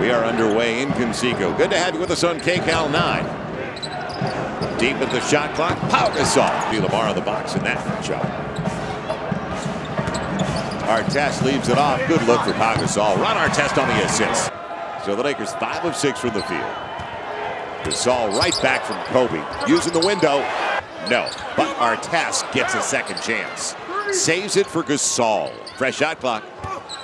We are underway in Conseco. Good to have you with us on KCAL 9. Deep at the shot clock, Gasol. Be Lamar on the box in that matchup. Artest leaves it off. Good look for Pau Gasol. Ron Artest on the assist. So the Lakers 5 of 6 from the field. Gasol right back from Kobe. Using the window. No, but Artest gets a second chance. Saves it for Gasol. Fresh shot clock.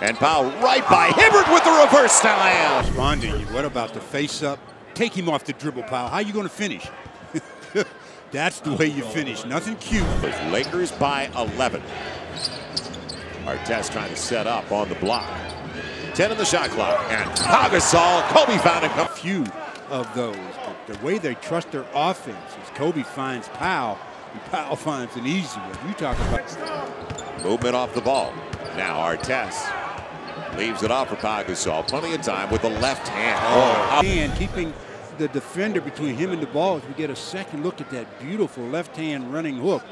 And Pau right by Hibbert with the reverse slam. Responding, what about the face up? Take him off the dribble, Pau. How are you going to finish? That's the way you finish. Nothing cute. Lakers by 11. Artest trying to set up on the block. 10 in the shot clock. And Pau Gasol, Kobe found a few of those. But the way they trust their offense is Kobe finds Pau, and Pau finds an easy one. You talk about movement off the ball. Now Artest leaves it off for Pau Plenty of time with the left hand. Oh, oh and keeping the defender between him and the ball as we get a second look at that beautiful left-hand running hook.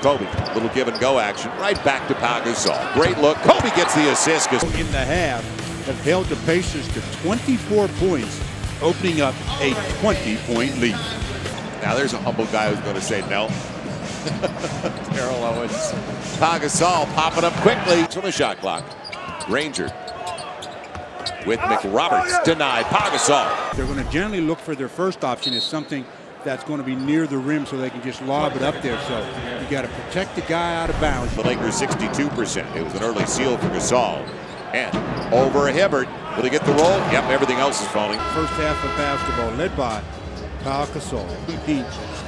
Kobe, little give and go action, right back to Pau Gasol. Great look. Kobe gets the assist. In the half, have held the Pacers to 24 points, opening up a 20-point lead. Now there's a humble guy who's going to say no. Terrell Owens. Pau Gasol popping up quickly from the shot clock. Granger with ah, McRoberts oh, denied. Pau Gasol. They're going to generally look for their first option as something that's going to be near the rim so they can just lob it up there. So you got to protect the guy out of bounds. The Lakers 62%. It was an early seal for Gasol. And over Hibbert. Will he get the roll? Yep, everything else is falling. First half of basketball led by Pau Gasol.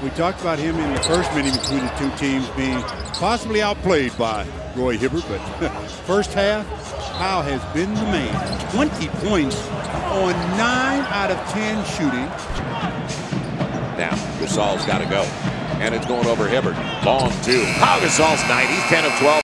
we talked about him in the first meeting between the two teams being possibly outplayed by Roy Hibbert, but first half, Pau has been the man. 20 points on 9 out of 10 shooting. Now, Gasol's got to go. And it's going over Hibbert. Long two. Pau Gasol's 90, 10 of 12.